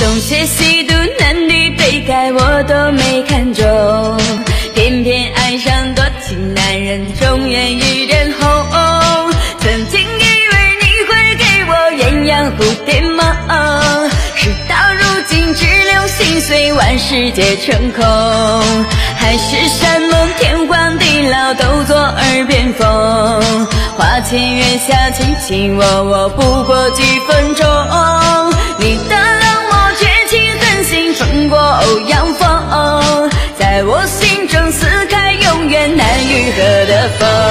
东邪西毒男女对改我都没看中，偏偏爱上多情男人，终愿一人红。曾经以为你会给我鸳鸯蝴蝶梦，事到如今只留心碎，万事皆成空。海誓山盟，天荒地老，都作耳边风。花前月下，卿卿我我，不过几分钟。穿过欧阳锋，在我心中撕开永远难愈合的缝。